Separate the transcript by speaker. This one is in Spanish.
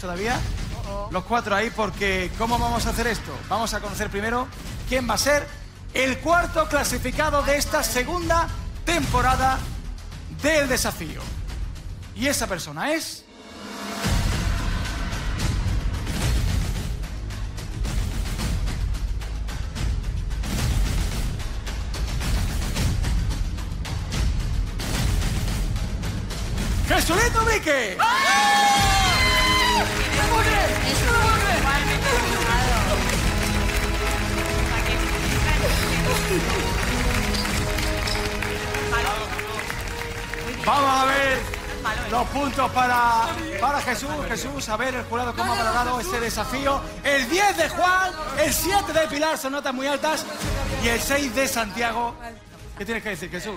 Speaker 1: todavía. Los cuatro ahí porque ¿cómo vamos a hacer esto? Vamos a conocer primero quién va a ser el cuarto clasificado de esta segunda temporada del desafío. Y esa persona es... ¡Jesulito Vique! Vamos a ver los puntos para, para Jesús. Jesús, a ver el jurado cómo ha valorado este desafío. El 10 de Juan, el 7 de Pilar son notas muy altas y el 6 de Santiago. ¿Qué tienes que decir, Jesús?